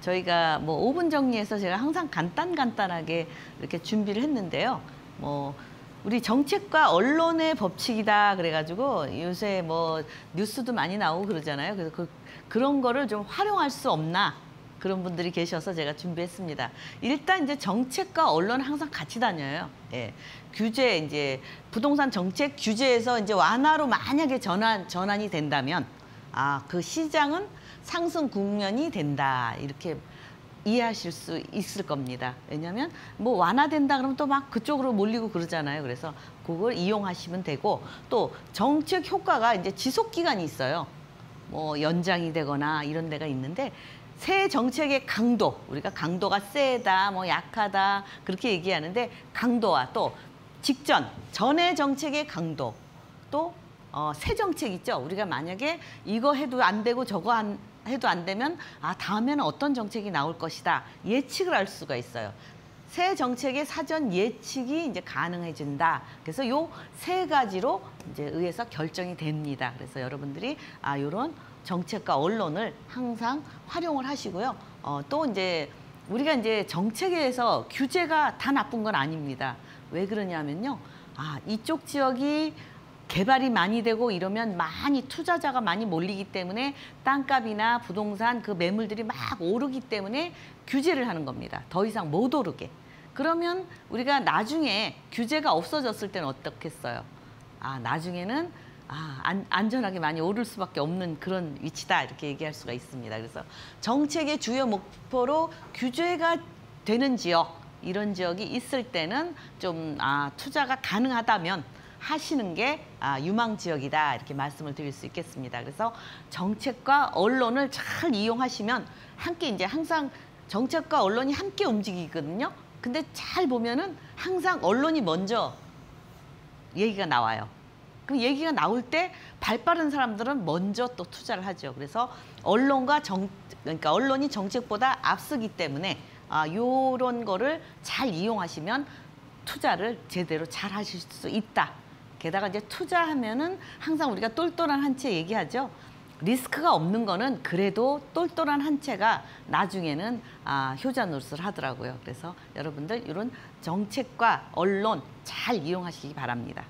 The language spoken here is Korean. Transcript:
저희가 뭐 5분 정리해서 제가 항상 간단 간단하게 이렇게 준비를 했는데요. 뭐 우리 정책과 언론의 법칙이다 그래가지고 요새 뭐 뉴스도 많이 나오고 그러잖아요. 그래서 그, 그런 거를 좀 활용할 수 없나 그런 분들이 계셔서 제가 준비했습니다. 일단 이제 정책과 언론 항상 같이 다녀요. 예. 규제 이제 부동산 정책 규제에서 이제 완화로 만약에 전환 전환이 된다면 아 그 시장은 상승 국면이 된다 이렇게 이해하실 수 있을 겁니다. 왜냐하면 뭐 완화된다 그러면 또 막 그쪽으로 몰리고 그러잖아요. 그래서 그걸 이용하시면 되고 또 정책 효과가 이제 지속 기간이 있어요. 뭐 연장이 되거나 이런 데가 있는데 새 정책의 강도 우리가 강도가 세다 뭐 약하다 그렇게 얘기하는데 강도와 또 직전 전의 정책의 강도 또 어, 새 정책 있죠. 우리가 만약에 이거 해도 안 되고 저거 안, 해도 안 되면 아 다음에는 어떤 정책이 나올 것이다 예측을 할 수가 있어요. 새 정책의 사전 예측이 이제 가능해진다. 그래서 요 세 가지로 이제 의해서 결정이 됩니다. 그래서 여러분들이 아 요런 정책과 언론을 항상 활용을 하시고요. 어, 또 이제 우리가 이제 정책에서 규제가 다 나쁜 건 아닙니다. 왜 그러냐면요. 아 이쪽 지역이 개발이 많이 되고 이러면 많이 투자자가 많이 몰리기 때문에 땅값이나 부동산 그 매물들이 막 오르기 때문에 규제를 하는 겁니다. 더 이상 못 오르게. 그러면 우리가 나중에 규제가 없어졌을 때는 어떻겠어요? 아, 나중에는 아, 안, 안전하게 많이 오를 수밖에 없는 그런 위치다 이렇게 얘기할 수가 있습니다. 그래서 정책의 주요 목표로 규제가 되는 지역 이런 지역이 있을 때는 좀 아, 투자가 가능하다면 하시는 게 아, 유망 지역이다 이렇게 말씀을 드릴 수 있겠습니다. 그래서 정책과 언론을 잘 이용하시면 함께 이제 항상 정책과 언론이 함께 움직이거든요. 근데 잘 보면은 항상 언론이 먼저 얘기가 나와요. 그럼 얘기가 나올 때 발빠른 사람들은 먼저 또 투자를 하죠. 그래서 언론과 정 그러니까 언론이 정책보다 앞서기 때문에 아 요런 거를 잘 이용하시면 투자를 제대로 잘 하실 수 있다. 게다가 이제 투자하면은 항상 우리가 똘똘한 한 채 얘기하죠. 리스크가 없는 거는 그래도 똘똘한 한 채가 나중에는 아, 효자 노릇을 하더라고요. 그래서 여러분들 이런 정책과 언론 잘 이용하시기 바랍니다.